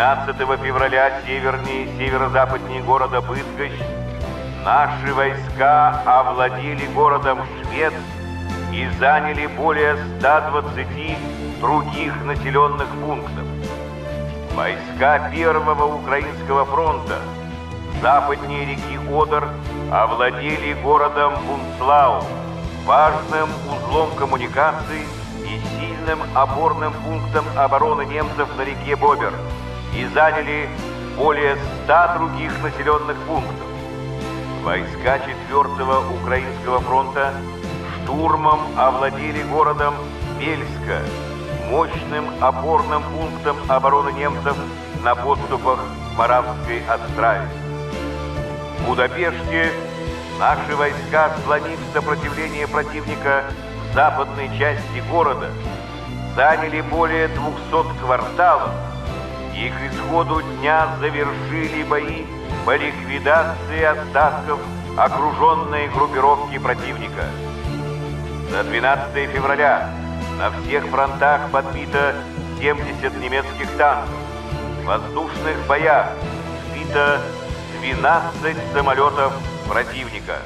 12 февраля севернее северо-западнее города Быдгощ наши войска овладели городом Швед и заняли более 120 других населенных пунктов. Войска Первого Украинского фронта западнее реки Одер овладели городом Бунцлау, важным узлом коммуникаций и сильным опорным пунктом обороны немцев на реке Бобер и заняли более ста других населенных пунктов. Войска 4-го Украинского фронта штурмом овладели городом Бельска, мощным опорным пунктом обороны немцев на подступах к Моравской отстраве. В Будапеште наши войска, склонив сопротивление противника в западной части города, заняли более 200 кварталов и к исходу дня завершили бои по ликвидации остатков окруженной группировки противника. За 12 февраля на всех фронтах подбито 70 немецких танков. В воздушных боях сбито 12 самолетов противника.